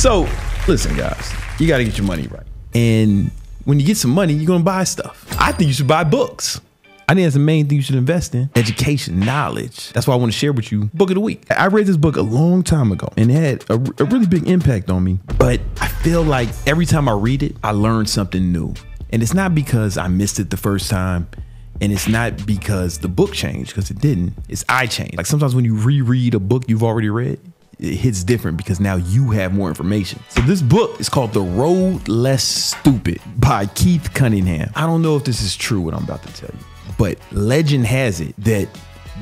So, listen, guys, you got to get your money right. And when you get some money, you're going to buy stuff. I think you should buy books. I think that's the main thing you should invest in education, knowledge. That's why I want to share with you book of the week. I read this book a long time ago and it had a, a really big impact on me. But I feel like every time I read it, I learn something new. And it's not because I missed it the first time. And it's not because the book changed, because it didn't. It's I changed. Like sometimes when you reread a book you've already read, it hits different because now you have more information. So this book is called The Road Less Stupid by Keith Cunningham. I don't know if this is true what I'm about to tell you, but legend has it that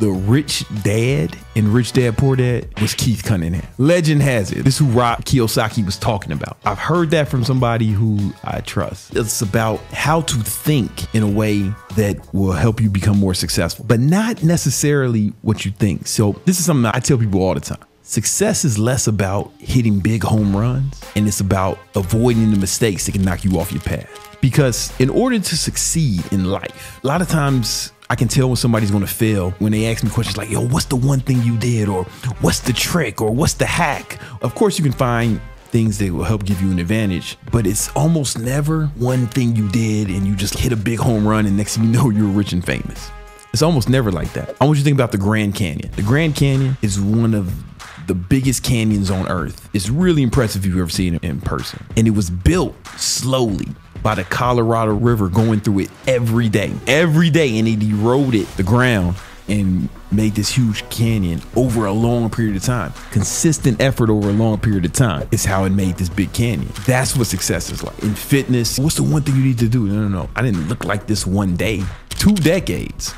the rich dad in Rich Dad Poor Dad was Keith Cunningham. Legend has it. This is who Rob Kiyosaki was talking about. I've heard that from somebody who I trust. It's about how to think in a way that will help you become more successful, but not necessarily what you think. So this is something I tell people all the time. Success is less about hitting big home runs and it's about avoiding the mistakes that can knock you off your path. Because in order to succeed in life, a lot of times I can tell when somebody's gonna fail when they ask me questions like, yo, what's the one thing you did? Or what's the trick? Or what's the hack? Of course, you can find things that will help give you an advantage, but it's almost never one thing you did and you just hit a big home run and next thing you know, you're rich and famous. It's almost never like that. I want you to think about the Grand Canyon. The Grand Canyon is one of the biggest canyons on earth. It's really impressive if you've ever seen it in person. And it was built slowly by the Colorado River going through it every day, every day. And it eroded the ground and made this huge canyon over a long period of time. Consistent effort over a long period of time is how it made this big canyon. That's what success is like. In fitness, what's the one thing you need to do? No, no, no. I didn't look like this one day. Two decades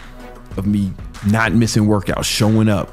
of me not missing workouts, showing up,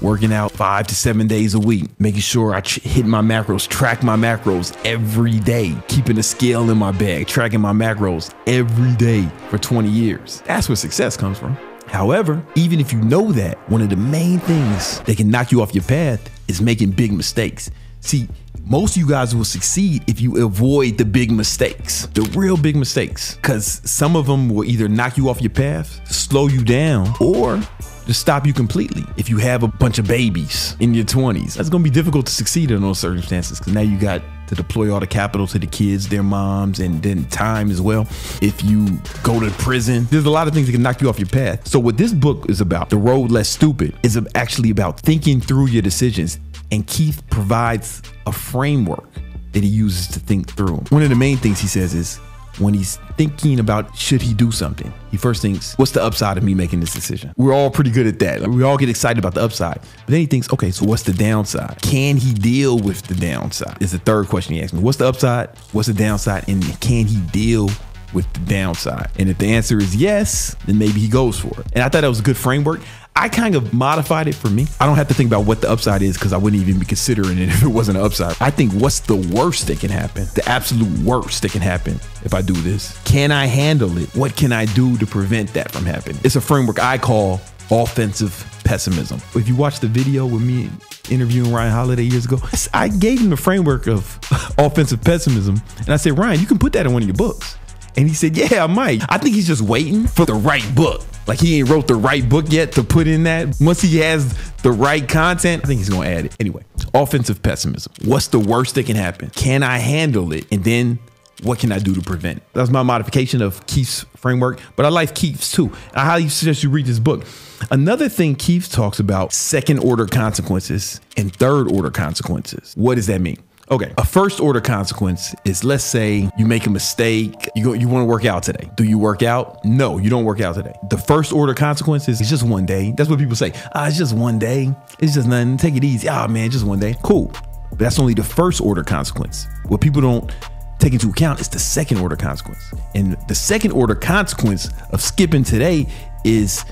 working out five to seven days a week, making sure I hit my macros, track my macros every day, keeping a scale in my bag, tracking my macros every day for 20 years. That's where success comes from. However, even if you know that, one of the main things that can knock you off your path is making big mistakes. See, most of you guys will succeed if you avoid the big mistakes, the real big mistakes, because some of them will either knock you off your path, slow you down, or just stop you completely. If you have a bunch of babies in your 20s, that's gonna be difficult to succeed in those circumstances because now you got to deploy all the capital to the kids, their moms, and then time as well. If you go to prison, there's a lot of things that can knock you off your path. So, what this book is about, The Road Less Stupid, is actually about thinking through your decisions. And Keith provides a framework that he uses to think through. One of the main things he says is when he's thinking about should he do something, he first thinks, what's the upside of me making this decision? We're all pretty good at that. Like, we all get excited about the upside. But then he thinks, okay, so what's the downside? Can he deal with the downside? Is the third question he asks me. What's the upside? What's the downside? And can he deal with the downside? And if the answer is yes, then maybe he goes for it. And I thought that was a good framework. I kind of modified it for me. I don't have to think about what the upside is because I wouldn't even be considering it if it wasn't an upside. I think what's the worst that can happen? The absolute worst that can happen if I do this. Can I handle it? What can I do to prevent that from happening? It's a framework I call offensive pessimism. If you watch the video with me interviewing Ryan Holiday years ago, I gave him the framework of offensive pessimism. And I said, Ryan, you can put that in one of your books. And he said, Yeah, I might. I think he's just waiting for the right book. Like he ain't wrote the right book yet to put in that. Once he has the right content, I think he's gonna add it. Anyway, offensive pessimism. What's the worst that can happen? Can I handle it? And then what can I do to prevent? That's my modification of Keith's framework, but I like Keith's too. I highly suggest you read this book. Another thing Keith talks about second order consequences and third order consequences. What does that mean? Okay, a first order consequence is let's say you make a mistake, you go you want to work out today. Do you work out? No, you don't work out today. The first order consequence is it's just one day. That's what people say. Ah, it's just one day. It's just nothing. Take it easy. Ah, man, just one day. Cool. But that's only the first order consequence. What people don't take into account is the second order consequence. And the second order consequence of skipping today is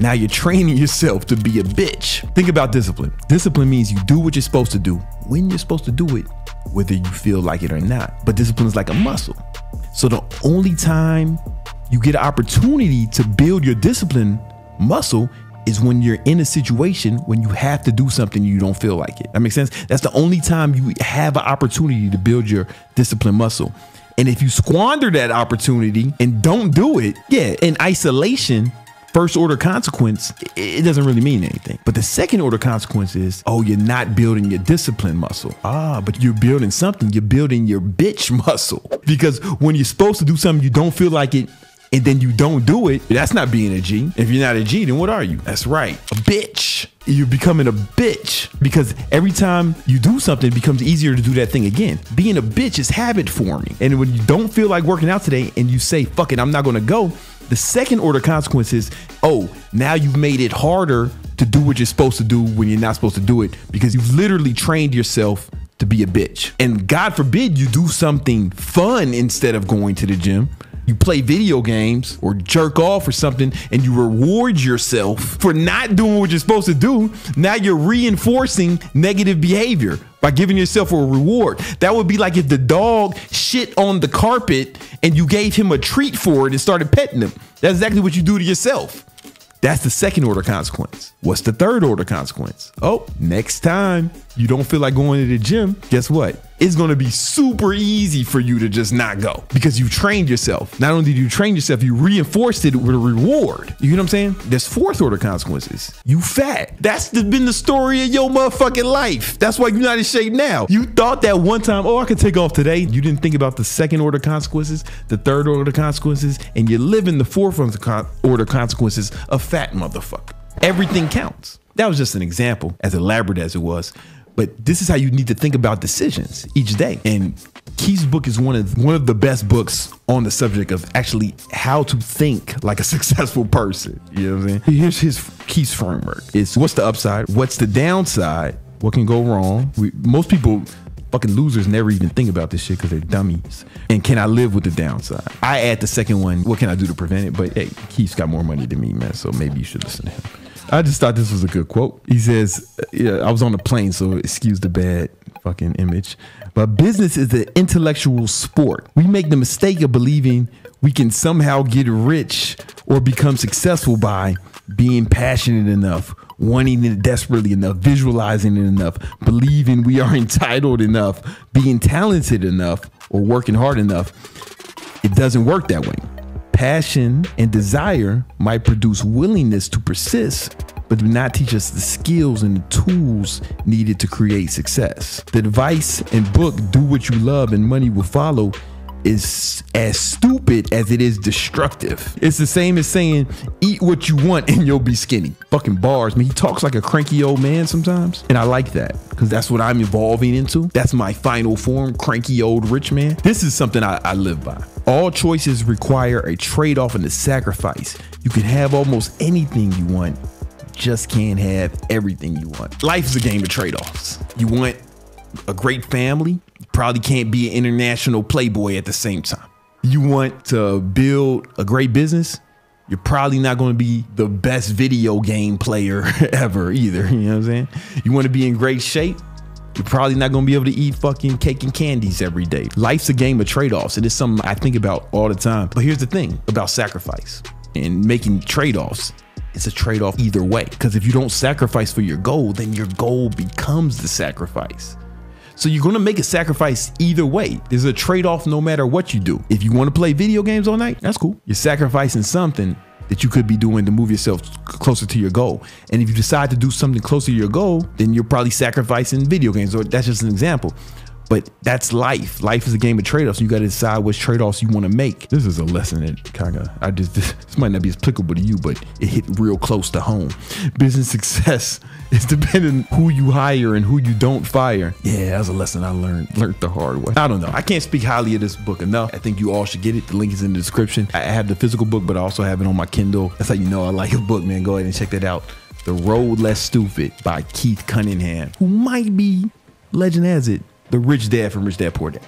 now you're training yourself to be a bitch. Think about discipline. Discipline means you do what you're supposed to do when you're supposed to do it, whether you feel like it or not. But discipline is like a muscle. So the only time you get an opportunity to build your discipline muscle is when you're in a situation when you have to do something you don't feel like it. That makes sense? That's the only time you have an opportunity to build your discipline muscle. And if you squander that opportunity and don't do it, yeah, in isolation, first order consequence, it doesn't really mean anything. But the second order consequence is, oh, you're not building your discipline muscle. Ah, but you're building something. You're building your bitch muscle. Because when you're supposed to do something, you don't feel like it, and then you don't do it, that's not being a G. If you're not a G, then what are you? That's right, a bitch. You're becoming a bitch because every time you do something, it becomes easier to do that thing again. Being a bitch is habit forming. And when you don't feel like working out today and you say, fuck it, I'm not gonna go, the second order consequence is, oh, now you've made it harder to do what you're supposed to do when you're not supposed to do it because you've literally trained yourself to be a bitch. And God forbid you do something fun instead of going to the gym you play video games or jerk off or something and you reward yourself for not doing what you're supposed to do, now you're reinforcing negative behavior by giving yourself a reward. That would be like if the dog shit on the carpet and you gave him a treat for it and started petting him. That's exactly what you do to yourself. That's the second order consequence. What's the third order consequence? Oh, next time you don't feel like going to the gym, guess what? It's gonna be super easy for you to just not go because you trained yourself. Not only did you train yourself, you reinforced it with a reward. You know what I'm saying? There's fourth order consequences. You fat. That's the, been the story of your motherfucking life. That's why you're not in shape now. You thought that one time, oh, I can take off today. You didn't think about the second order consequences, the third order consequences, and you're living the fourth order consequences of fat motherfucker. Everything counts. That was just an example, as elaborate as it was. But this is how you need to think about decisions each day. And Keith's book is one of one of the best books on the subject of actually how to think like a successful person. You know what I'm saying? Here's his Keith's framework. It's what's the upside, what's the downside, what can go wrong. We, most people fucking losers never even think about this shit because they're dummies. And can I live with the downside? I add the second one, what can I do to prevent it? But hey, Keith's got more money than me, man. So maybe you should listen to him. I just thought this was a good quote. He says, yeah, I was on a plane, so excuse the bad fucking image. But business is an intellectual sport. We make the mistake of believing we can somehow get rich or become successful by being passionate enough, wanting it desperately enough, visualizing it enough, believing we are entitled enough, being talented enough, or working hard enough. It doesn't work that way. Passion and desire might produce willingness to persist, but do not teach us the skills and the tools needed to create success. The advice and book, Do What You Love and Money Will Follow, is as stupid as it is destructive. It's the same as saying, eat what you want and you'll be skinny. Fucking bars. I mean, he talks like a cranky old man sometimes. And I like that because that's what I'm evolving into. That's my final form, cranky old rich man. This is something I, I live by. All choices require a trade off and a sacrifice. You can have almost anything you want, just can't have everything you want. Life is a game of trade offs. You want a great family, probably can't be an international playboy at the same time. You want to build a great business, you're probably not going to be the best video game player ever either. You know what I'm saying? You want to be in great shape, you're probably not going to be able to eat fucking cake and candies every day. Life's a game of trade offs. And It is something I think about all the time. But here's the thing about sacrifice and making trade offs it's a trade off either way. Because if you don't sacrifice for your goal, then your goal becomes the sacrifice. So you're gonna make a sacrifice either way. There's a trade-off no matter what you do. If you want to play video games all night, that's cool. You're sacrificing something that you could be doing to move yourself closer to your goal. And if you decide to do something closer to your goal, then you're probably sacrificing video games. Or that's just an example. But that's life. Life is a game of trade-offs. You got to decide which trade-offs you want to make. This is a lesson that kind of I just this, this might not be applicable to you, but it hit real close to home. Business success is depending who you hire and who you don't fire. Yeah, that's a lesson I learned learned the hard way. I don't know. I can't speak highly of this book enough. I think you all should get it. The link is in the description. I have the physical book, but I also have it on my Kindle. That's how you know I like a book, man. Go ahead and check that out. The Road Less Stupid by Keith Cunningham, who might be legend has it the rich dad from Rich Dad Poor Dad.